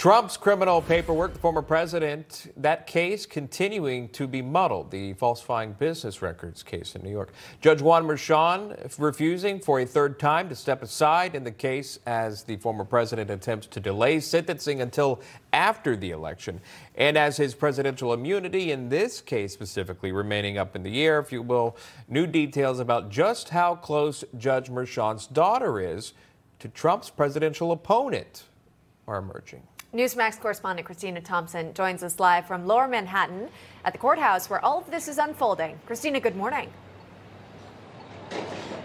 Trump's criminal paperwork, the former president, that case continuing to be muddled, the falsifying business records case in New York. Judge Juan Merchan refusing for a third time to step aside in the case as the former president attempts to delay sentencing until after the election. And as his presidential immunity in this case specifically remaining up in the air, if you will, new details about just how close Judge Merchan's daughter is to Trump's presidential opponent are emerging. Newsmax correspondent Christina Thompson joins us live from Lower Manhattan at the courthouse where all of this is unfolding. Christina, good morning.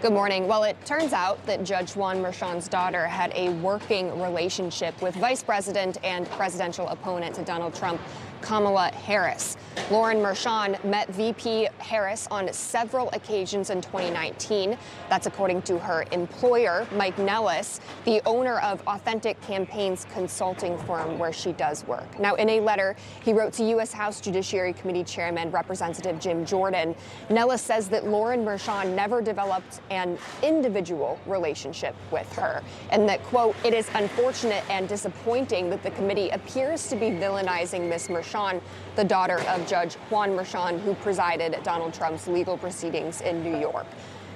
Good morning. Well, it turns out that Judge Juan Merchan's daughter had a working relationship with Vice President and presidential opponent to Donald Trump, Kamala Harris. Lauren Merchan met VP Harris on several occasions in 2019. That's according to her employer, Mike Nellis, the owner of Authentic Campaigns consulting firm where she does work. Now, in a letter he wrote to U.S. House Judiciary Committee Chairman Representative Jim Jordan, Nellis says that Lauren Merchan never developed an individual relationship with her, and that, quote, it is unfortunate and disappointing that the committee appears to be villainizing Ms. Merchan, the daughter of Judge Juan Merchan, who presided at Donald Trump's legal proceedings in New York.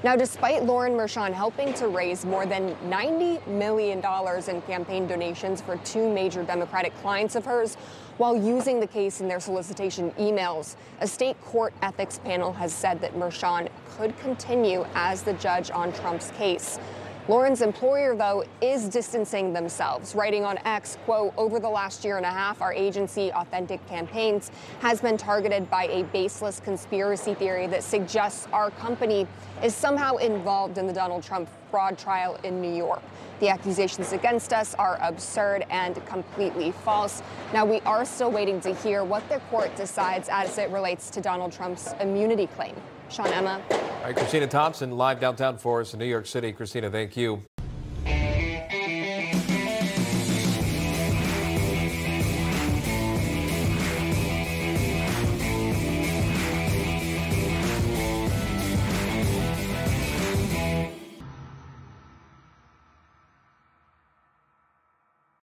Now, despite Lauren Merchan helping to raise more than $90 million in campaign donations for two major Democratic clients of hers, while using the case in their solicitation emails, a state court ethics panel has said that Merchan could continue as the judge on Trump's case. Lauren's employer, though, is distancing themselves, writing on X, quote, over the last year and a half, our agency, Authentic Campaigns, has been targeted by a baseless conspiracy theory that suggests our company is somehow involved in the Donald Trump fraud trial in New York. The accusations against us are absurd and completely false. Now, we are still waiting to hear what the court decides as it relates to Donald Trump's immunity claim. Shaun Emma. All right, Christina Thompson, live downtown for us in New York City. Christina, thank you.